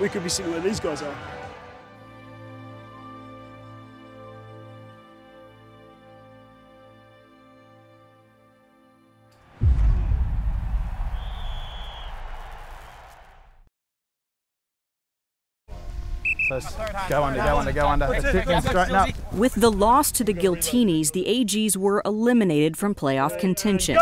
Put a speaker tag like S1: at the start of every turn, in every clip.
S1: we could be sitting where these guys are.
S2: go under, go under, go under. straighten up.
S3: With the loss to the Giltinis, the AGs were eliminated from playoff contention.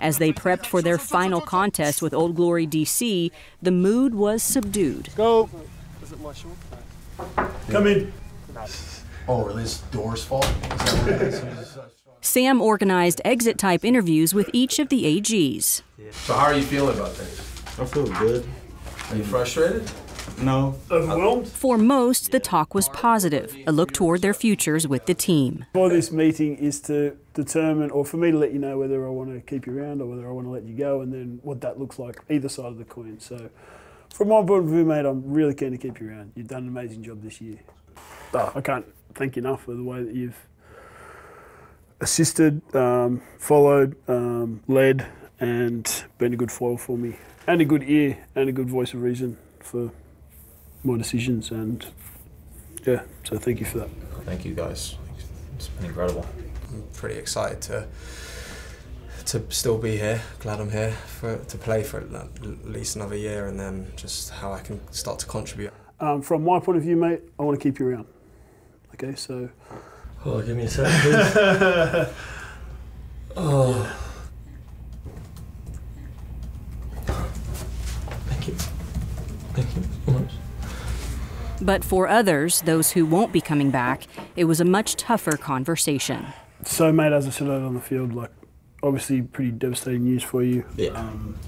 S3: As they prepped for their final contest with Old Glory DC, the mood was subdued.
S1: Go. Come in.
S4: Oh, are these doors fault? Is that what it is?
S3: Sam organized exit type interviews with each of the AGs.
S4: so how are you feeling about things?
S5: I feel good.
S4: Are you frustrated?
S5: No.
S1: Overwhelmed?
S3: For most, the talk was positive, a look toward their futures with the team.
S1: For this meeting is to determine, or for me to let you know whether I want to keep you around or whether I want to let you go, and then what that looks like either side of the coin. So, from my point of view, mate, I'm really keen to keep you around. You've done an amazing job this year. Oh, I can't thank you enough for the way that you've assisted, um, followed, um, led, and been a good foil for me, and a good ear and a good voice of reason for my decisions. And yeah, so thank you for that.
S6: Thank you guys. It's been incredible. I'm pretty excited to to still be here. Glad I'm here for to play for at least another year, and then just how I can start to contribute.
S1: Um, from my point of view, mate, I want to keep you around. Okay, so
S5: Oh, give me a second, please. oh. Thank you. Thank you so much.
S3: But for others, those who won't be coming back, it was a much tougher conversation.
S1: So, mate, as I said out on the field, like obviously pretty devastating news for you.
S5: Yeah.
S1: Um,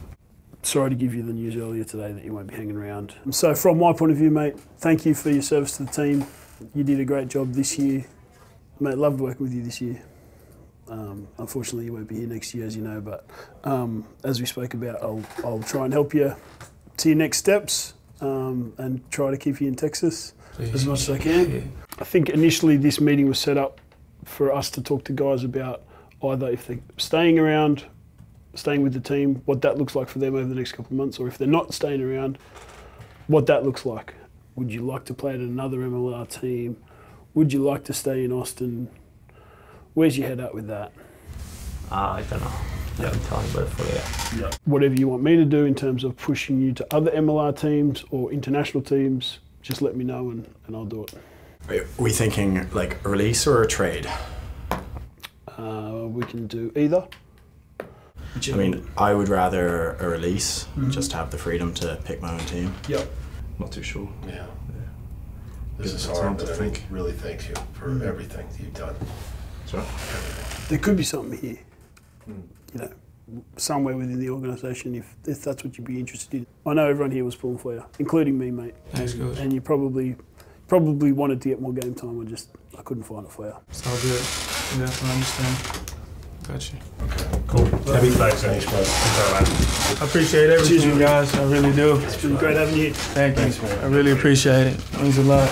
S1: sorry to give you the news earlier today that you won't be hanging around. So, from my point of view, mate, thank you for your service to the team. You did a great job this year, mate. Loved working with you this year. Um, unfortunately, you won't be here next year, as you know. But um, as we spoke about, I'll, I'll try and help you to your next steps um, and try to keep you in Texas as much as I can. I think initially this meeting was set up for us to talk to guys about either if they're staying around, staying with the team, what that looks like for them over the next couple of months, or if they're not staying around, what that looks like. Would you like to play at another MLR team? Would you like to stay in Austin? Where's your head at with that?
S5: Uh, I don't know. I haven't thought about it fully yet.
S1: Whatever you want me to do in terms of pushing you to other MLR teams or international teams, just let me know and, and I'll do it.
S7: Are we thinking like a release or a trade?
S1: Uh, we can do either.
S7: I mean, I would rather a release, and just have the freedom to pick my own team.
S1: Yep.
S5: Not too sure.
S8: Yeah. This
S5: Give
S8: is
S5: it time
S8: hard,
S5: to
S8: but I
S5: think.
S8: really thank you for mm. everything that you've done.
S5: Sure.
S1: There could be something here, mm. You know, somewhere within the organisation if, if that's what you'd be interested in. I know everyone here was pulling for you, including me, mate.
S6: Thanks,
S1: and, and you probably probably wanted to get more game time. I just I couldn't find it for you.
S6: It's all good. You I understand. Got you.
S5: Cool.
S8: Happy thanks, thanks, bro.
S6: I appreciate everything, guys. I really do.
S1: It's been great having you.
S6: Thank you. I really appreciate it. It means a lot.